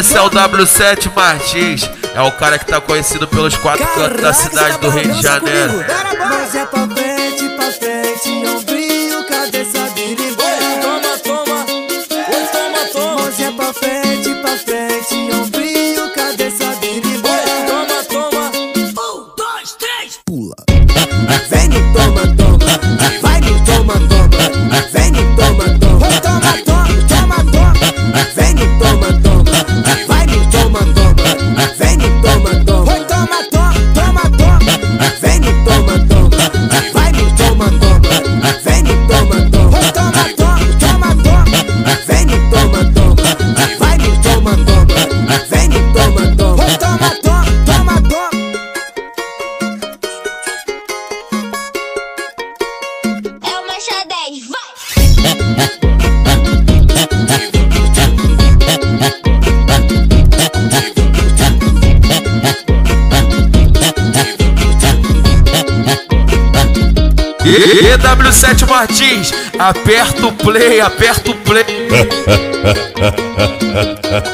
esse é o W7 Martins. É o cara que tá conhecido pelos quatro cantos da cidade do Rio de Janeiro. vai, vai! EW7 Martins, aperta o play, aperta o play.